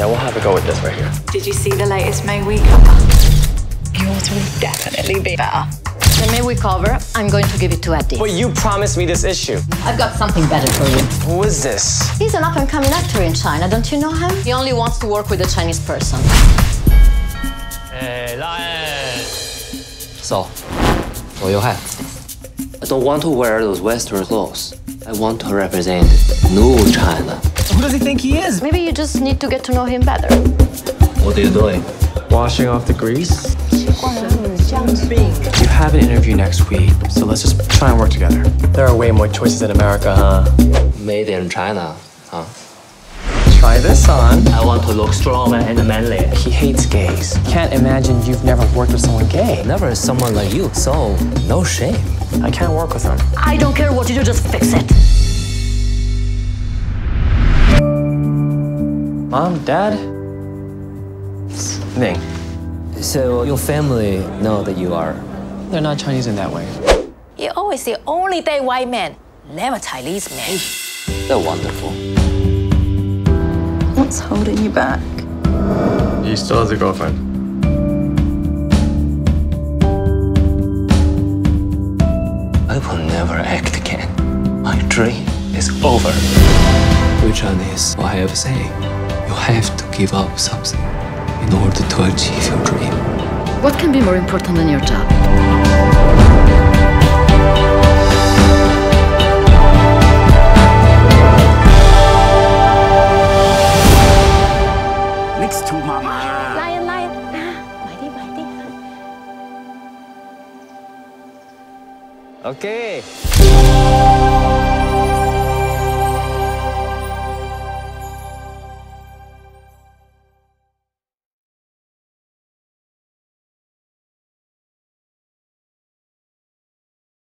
Yeah, we'll have a go with this right here. Did you see the latest May we cover? Yours will definitely be better. The May we cover, I'm going to give it to Eddie. But you promised me this issue. I've got something better for you. Who is this? He's an up-and-coming actor in China, don't you know him? He only wants to work with a Chinese person. Hey, lion! So, for your hat. I don't want to wear those Western clothes. I want to represent New China. Who does he think he is? Maybe you just need to get to know him better. What are you doing? Washing off the grease? You have an interview next week, so let's just try and work together. There are way more choices in America, huh? Made in China, huh? Try this on. I want to look strong and manly. He hates gays. Can't imagine you've never worked with someone gay. Never someone like you, so no shame. I can't work with him. I don't care what you do, just fix it. Mom, Dad? Ning, So your family know that you are. they're not Chinese in that way. You always say only date white men, never Chinese men. They're wonderful. What's holding you back? He still has a girlfriend. I will never act again. My dream is over. We Chinese will have a saying. You have to give up something in order to achieve your dream. What can be more important than your job? Next to Mama. Lion, lion. Ah, mighty, mighty. Okay.